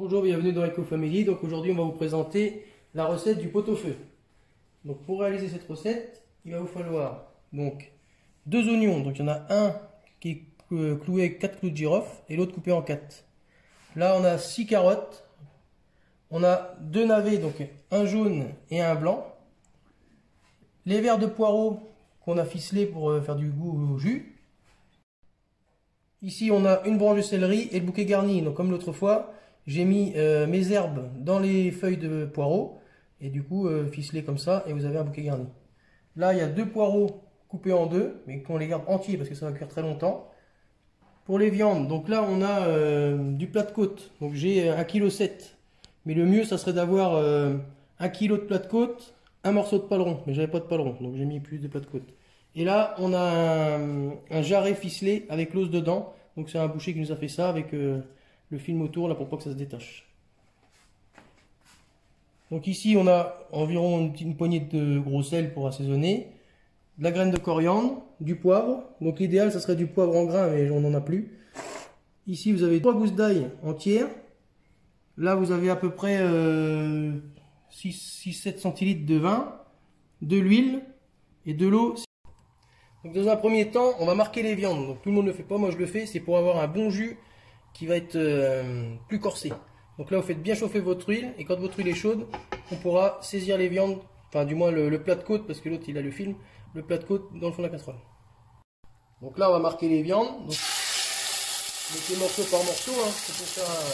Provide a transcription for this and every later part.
Bonjour, bienvenue dans Eco Family. Donc aujourd'hui, on va vous présenter la recette du pot-au-feu. Donc pour réaliser cette recette, il va vous falloir donc deux oignons. Donc il y en a un qui est euh, cloué avec quatre clous de girofle et l'autre coupé en quatre. Là, on a six carottes. On a deux navets, donc un jaune et un blanc. Les verres de poireaux qu'on a ficelés pour euh, faire du goût au jus. Ici, on a une branche de céleri et le bouquet garni. Donc comme l'autre fois, j'ai mis euh, mes herbes dans les feuilles de poireaux et du coup ficelé comme ça et vous avez un bouquet garni. Là, il y a deux poireaux coupés en deux, mais qu'on les garde entiers parce que ça va cuire très longtemps. Pour les viandes, donc là on a euh, du plat de côte, donc j'ai 1,7 kg. Mais le mieux, ça serait d'avoir 1 euh, kg de plat de côte, un morceau de paleron, mais j'avais pas de paleron, donc j'ai mis plus de plat de côte. Et là, on a un, jarret ficelé avec l'os dedans, donc c'est un boucher qui nous a fait ça avec euh, le film autour là pour pas que ça se détache. Donc ici, on a environ une, poignée de gros sel pour assaisonner de la graine de coriandre, du poivre. Donc l'idéal, ça serait du poivre en grain, mais on n'en a plus. Ici, vous avez trois gousses d'ail entières. Là, vous avez à peu près 6-7 centilitres de vin, de l'huile et de l'eau. Donc dans un premier temps, on va marquer les viandes. Donc tout le monde ne le fait pas, moi je le fais. C'est pour avoir un bon jus qui va être euh, plus corsé. Donc là, vous faites bien chauffer votre huile. Et quand votre huile est chaude, on pourra saisir les viandes. Enfin, du moins le, plat de côte, parce que l'autre, il a le film le plat de côte dans le fond de la casserole. Donc là, on va marquer les viandes. Donc, mettez morceau par morceau, hein, pour faire un...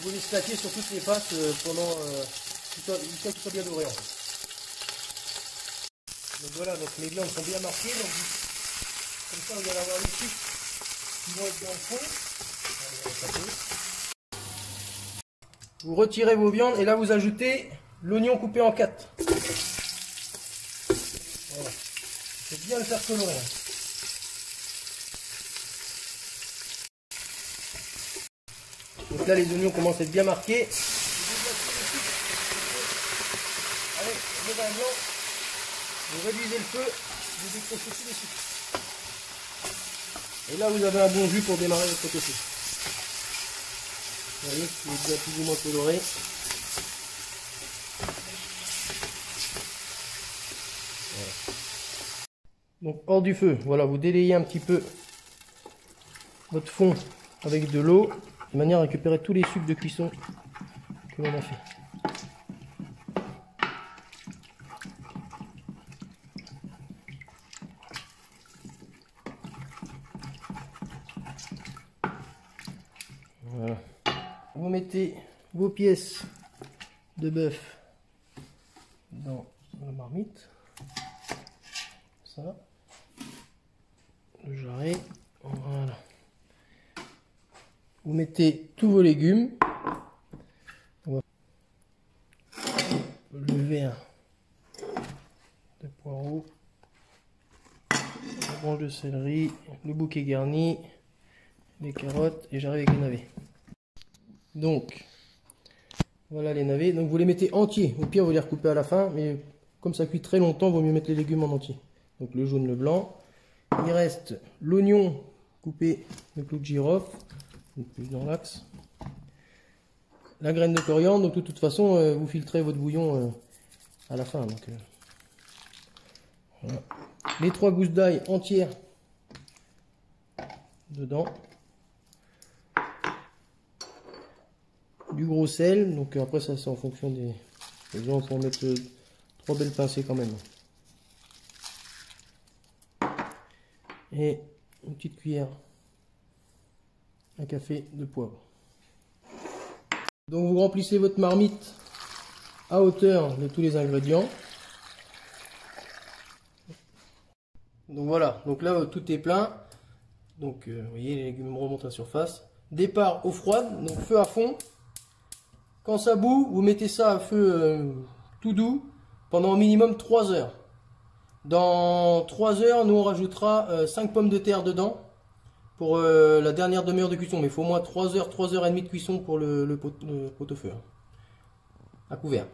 Vous les slacker sur toutes les faces euh, pendant euh, jusqu'à qu'ils soient bien dorés. Donc voilà, donc les viandes sont bien marquées. Donc, comme ça, vous allez avoir les sucres qui vont être dans le fond. Vous retirez vos viandes et là vous ajoutez l'oignon coupé en quatre. bien le faire colorer. Donc là, les oignons commencent à être bien marqués. Avec le vin vous réduisez le feu, vous décrochez les. Et là, vous avez un bon jus pour démarrer votre côté. Donc hors du feu, voilà, vous délayez un petit peu votre fond avec de l'eau, de manière à récupérer tous les sucres de cuisson que l'on a fait. Voilà. Vous mettez vos pièces de bœuf dans la marmite. Ça le jarret. Voilà. Vous mettez tous vos légumes. Le verre de poireaux, la branche de céleri, le bouquet garni, les carottes et j'arrive avec les navets. Donc, voilà les navets. Donc vous les mettez entiers. Au pire, vous les recoupez à la fin, mais comme ça cuit très longtemps, vaut mieux mettre les légumes en entier. Donc le jaune, le blanc, il reste l'oignon coupé de clous de girofle, plus dans l'axe. La graine de coriandre, donc de toute façon, euh, vous filtrez votre bouillon euh, à la fin. Donc, euh, Les trois gousses d'ail entières dedans. Du gros sel, donc après ça c'est en fonction des, des gens pour mettre trois belles pincées quand même. et une petite cuillère à café de poivre. Donc vous remplissez votre marmite à hauteur de tous les ingrédients. Donc voilà, donc là tout est plein. Donc euh, vous voyez les légumes remontent à la surface. Départ eau froide, donc feu à fond. Quand ça bout, vous mettez ça à feu euh, tout doux pendant au minimum 3 heures. Dans 3 heures, nous on rajoutera 5 euh, pommes de terre dedans pour euh, la dernière demi-heure de cuisson. Mais il faut au moins 3 heures, 3 heures et demie de cuisson pour le, pot, au feu. Hein. À couvert.